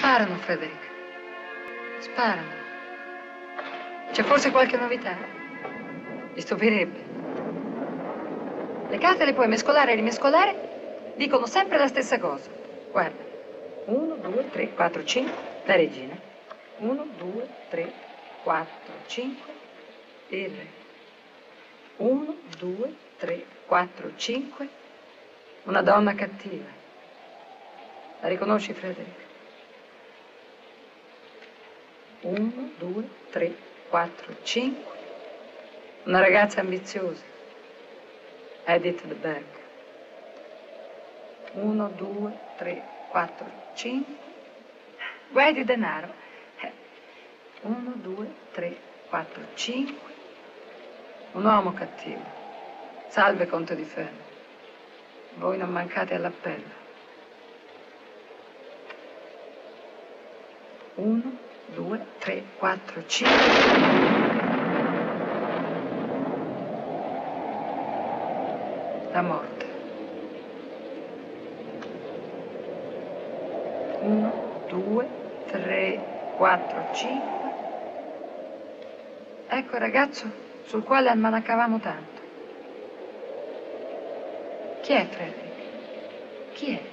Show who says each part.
Speaker 1: Sparano, Frederick. Sparano. C'è forse qualche novità? Mi stupirebbe. Le carte le puoi mescolare e rimescolare, dicono sempre la stessa cosa. Guarda. 1, 2, 3, 4, 5, la regina. 1, 2, 3, 4, 5, il re. 1, 2, 3, 4, 5, una donna cattiva. La riconosci, Frederick? 1, 2, 3, 4, 5, una ragazza ambiziosa. Edith de Berg. 1, 2, 3, 4, 5. Guai di denaro. 1, 2, 3, 4, 5. Un uomo cattivo. Salve, Conte di Ferro. Voi non mancate all'appello. 1, 2, 3, 4, 5. la morte. Uno, due, tre, quattro, cinque. Ecco il ragazzo sul quale almanacavamo tanto. Chi è Frederick? Chi è?